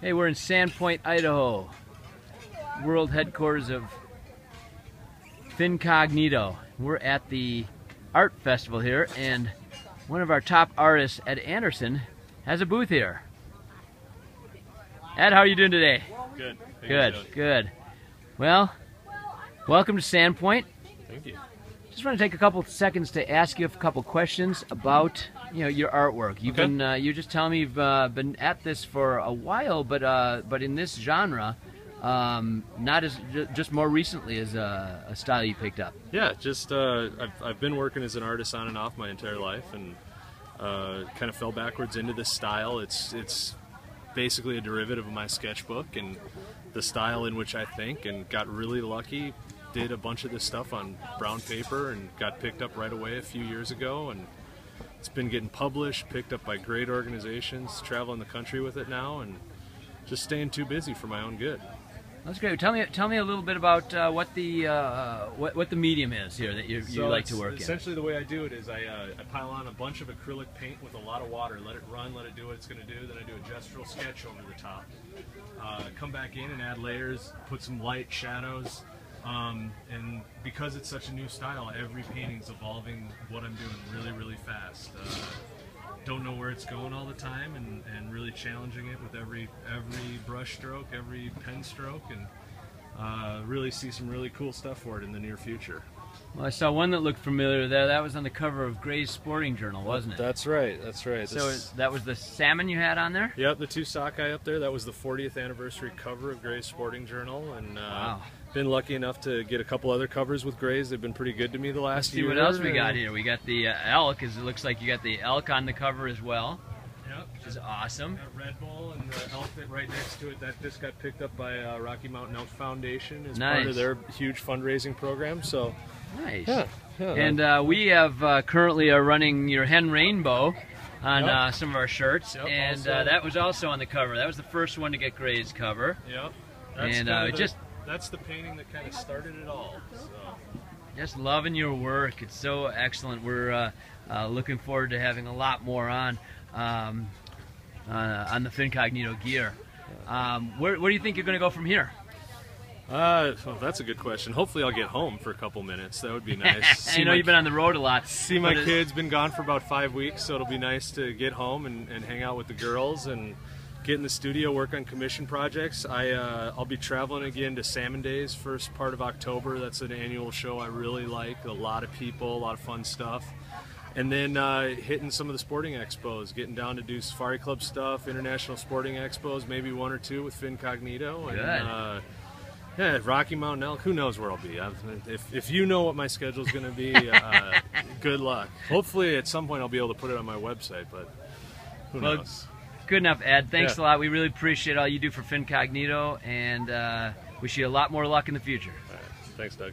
Hey, we're in Sandpoint, Idaho, world headquarters of Fincognito. We're at the art festival here, and one of our top artists, Ed Anderson, has a booth here. Ed, how are you doing today? Good. You Good, good. Well, welcome to Sandpoint. Thank you. Just want to take a couple seconds to ask you a couple questions about you know your artwork. You've Okay. been uh, you just tell me you've uh, been at this for a while, but uh, but in this genre, um, not as ju- just more recently as a, a style you picked up. Yeah, just uh, I've, I've been working as an artist on and off my entire life, and uh, kind of fell backwards into this style. It's it's basically a derivative of my sketchbook and the style in which I think, and got really lucky. Did a bunch of this stuff on brown paper and got picked up right away a few years ago, and it's been getting published, picked up by great organizations. Traveling the country with it now, and just staying too busy for my own good. That's great. Tell me tell me a little bit about uh, what the uh, what, what the medium is here that you, you So like to work in. Essentially, the way I do it is I, uh, I pile on a bunch of acrylic paint with a lot of water, let it run, let it do what it's going to do. Then I do a gestural sketch over the top. Uh, come back in and add layers, put some light, shadows, um, and because it's such a new style, every painting's evolving what I'm doing really, really fast. Uh, don't know where it's going all the time, and, and really challenging it with every every brush stroke, every pen stroke, and uh, really see some really cool stuff for it in the near future. Well, I saw one that looked familiar there. That was on the cover of Gray's Sporting Journal, wasn't it? That's right. That's right. so it, that was the salmon you had on there. Yep, the two sockeye up there. That was the 40th anniversary cover of Gray's Sporting Journal, and uh, Wow. been lucky enough to get a couple other covers with Gray's. They've been pretty good to me the last See year. what else we got here. We got the uh, elk. Is it looks like you got the elk on the cover as well, Yep, which is awesome. got Red Bull and the elk that right next to it. That just got picked up by uh, Rocky Mountain Elk Foundation as part of their huge fundraising program. So Nice. yeah, yeah. And uh, we have uh, currently are running your hen rainbow on Yep. uh, some of our shirts, Yep, and uh, that was also on the cover. That was the first one to get Gray's cover. yep. And, kinda uh, the- just- that's the painting that kind of started it all. So. Just loving your work. It's so excellent. We're uh, uh, looking forward to having a lot more on um, uh, on the Fincognito gear. Um, where, where do you think you're going to go from here? Uh, well, that's a good question. Hopefully, I'll get home for a couple minutes. That would be nice. I know you've been on the road a lot. See my kids been gone for about five weeks, so it'll be nice to get home and, and hang out with the girls and get in the studio, work on commission projects. I uh, I'll be traveling again to Salmon Days first part of October. That's an annual show I really like. A lot of people, a lot of fun stuff. And then uh, hitting some of the sporting expos, getting down to do Safari Club stuff, international sporting expos, maybe one or two with Fincognito. And. Uh, yeah, Rocky Mountain Elk. Who knows where I'll be? I've, if, if you know what my schedule's going to be, uh, good luck. Hopefully, at some point, I'll be able to put it on my website, but who Well, knows? Good enough, Ed. Thanks Yeah. a lot. We really appreciate all you do for Fincognito, and uh, wish you a lot more luck in the future. All right. Thanks, Doug.